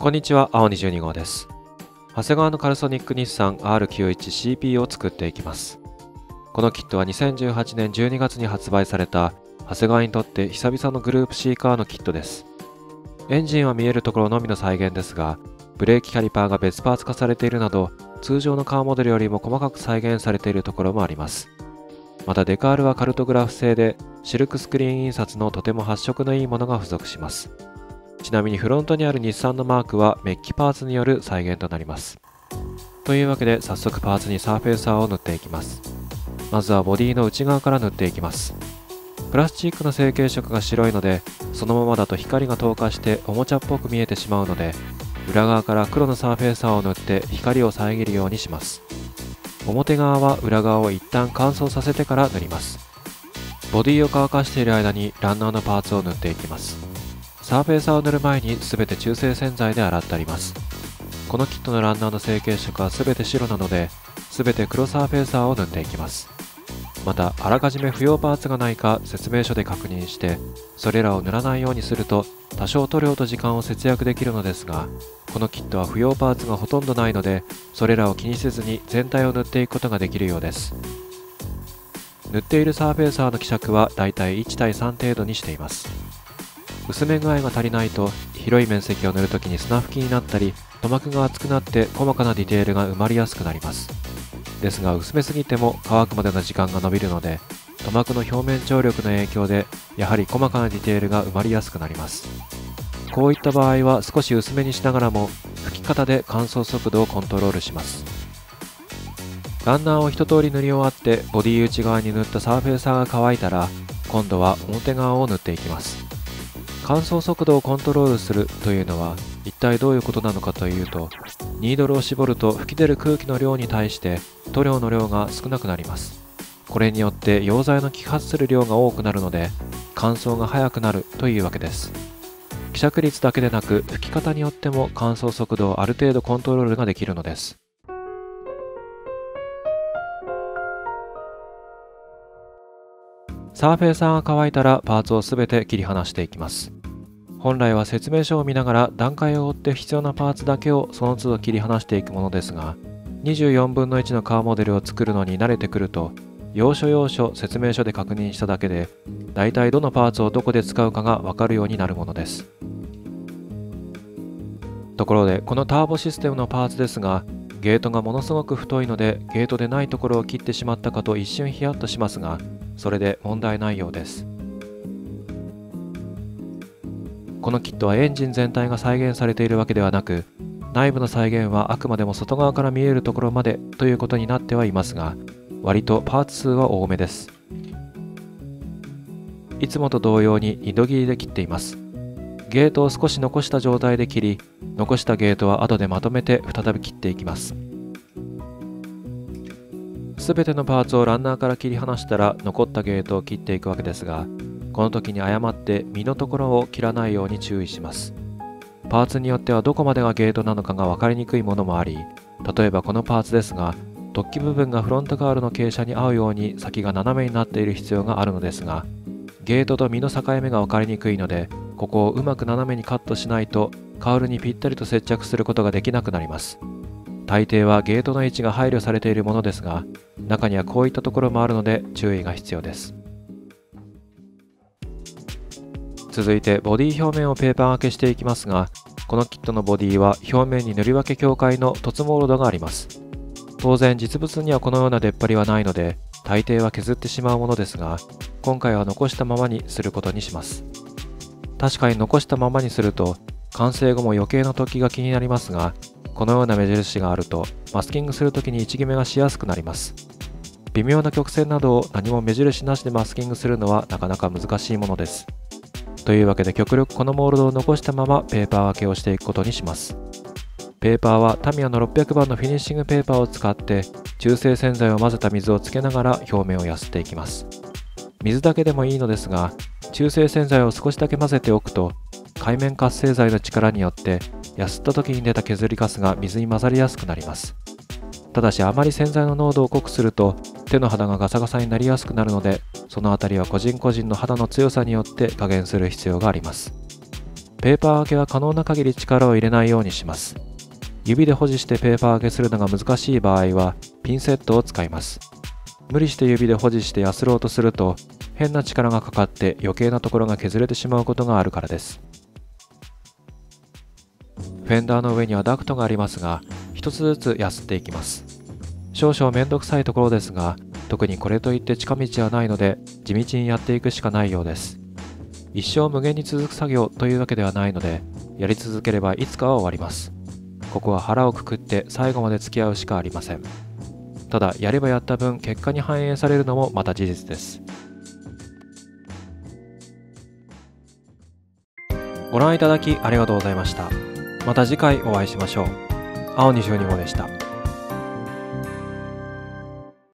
こんにちは、青22号です。長谷川のカルソニック日産 R91CP を作っていきます。このキットは2018年12月に発売された長谷川にとって久々のグループ C カーのキットです。エンジンは見えるところのみの再現ですが、ブレーキキャリパーが別パーツ化されているなど、通常のカーモデルよりも細かく再現されているところもあります。またデカールはカルトグラフ製で、シルクスクリーン印刷のとても発色のいいものが付属します。ちなみにフロントにある日産のマークはメッキパーツによる再現となります。というわけで早速パーツにサーフェーサーを塗っていきます。まずはボディの内側から塗っていきます。プラスチックの成型色が白いので、そのままだと光が透過しておもちゃっぽく見えてしまうので、裏側から黒のサーフェーサーを塗って光を遮るようにします。表側は裏側を一旦乾燥させてから塗ります。ボディを乾かしている間にランナーのパーツを塗っていきます。サーフェーサーを塗る前に全て中性洗剤で洗ってあります。このキットのランナーの成型色は全て白なので、全て黒サーフェーサーを塗っていきます。また、あらかじめ不要パーツがないか説明書で確認して、それらを塗らないようにすると、多少塗料と時間を節約できるのですが、このキットは不要パーツがほとんどないので、それらを気にせずに全体を塗っていくことができるようです。塗っているサーフェーサーの希釈はだいたい1対3程度にしています。薄め具合が足りないと広い面積を塗るときに砂吹きになったり塗膜が厚くなって細かなディテールが埋まりやすくなります。ですが薄めすぎても乾くまでの時間が伸びるので塗膜の表面張力の影響でやはり細かなディテールが埋まりやすくなります。こういった場合は少し薄めにしながらも拭き方で乾燥速度をコントロールします。ランナーを一通り塗り終わってボディ内側に塗ったサーフェーサーが乾いたら今度は表側を塗っていきます。乾燥速度をコントロールするというのは一体どういうことなのかというとニードルを絞ると吹き出る空気の量に対して塗料の量が少なくなります。これによって溶剤の揮発する量が多くなるので乾燥が早くなるというわけです。希釈率だけでなく吹き方によっても乾燥速度をある程度コントロールができるのです。サーフェーサーが乾いたらパーツをすべて切り離していきます。本来は説明書を見ながら段階を追って必要なパーツだけをその都度切り離していくものですが24分の1のカーモデルを作るのに慣れてくると要所要所説明書で確認しただけで大体どのパーツをどこで使うかがわかるようになるものです。ところでこのターボシステムのパーツですがゲートがものすごく太いのでゲートでないところを切ってしまったかと一瞬ヒヤッとしますがそれで問題ないようです。このキットはエンジン全体が再現されているわけではなく内部の再現はあくまでも外側から見えるところまでということになってはいますが割とパーツ数は多めです。いつもと同様に2度切りで切っています。ゲートを少し残した状態で切り残したゲートは後でまとめて再び切っていきます。すべてのパーツをランナーから切り離したら残ったゲートを切っていくわけですがこの時に誤って身のところを切らないように注意します。パーツによってはどこまでがゲートなのかが分かりにくいものもあり例えばこのパーツですが突起部分がフロントガールの傾斜に合うように先が斜めになっている必要があるのですがゲートと身の境目が分かりにくいのでここをうまく斜めにカットしないとカウルにぴったりと接着することができなくなります。大抵はゲートの位置が配慮されているものですが中にはこういったところもあるので注意が必要です。続いてボディ表面をペーパー分けしていきますがこのキットのボディは表面に塗り分け境界の凸モールドがあります。当然実物にはこのような出っ張りはないので大抵は削ってしまうものですが今回は残したままにすることにします。確かに残したままにすると完成後も余計な突起が気になりますがこのような目印があるとマスキングするときに位置決めがしやすくなります。微妙な曲線などを何も目印なしでマスキングするのはなかなか難しいものです。というわけで極力このモールドを残したままペーパー分けをしていくことにします。ペーパーはタミヤの600番のフィニッシングペーパーを使って中性洗剤を混ぜた水をつけながら表面をやすっていきます。水だけでもいいのですが中性洗剤を少しだけ混ぜておくと海面活性剤の力によってやすった時に出た削りカスが水に混ざりやすくなります。ただしあまり洗剤の濃度を濃くすると手の肌がガサガサになりやすくなるのでそのあたりは個人個人の肌の強さによって加減する必要があります。ペーパー開けは可能な限り力を入れないようにします。指で保持してペーパー開けするのが難しい場合はピンセットを使います。無理して指で保持してやすろうとすると変な力がかかって余計なところが削れてしまうことがあるからです。フェンダーの上にはダクトがありますが一つずつやすっていきます。少々めんどくさいところですが特にこれといって近道はないので地道にやっていくしかないようです。一生無限に続く作業というわけではないのでやり続ければいつかは終わります。ここは腹をくくって最後まで付き合うしかありません。ただやればやった分結果に反映されるのもまた事実です。ご覧いただきありがとうございました。また次回お会いしましょう。青22号でした。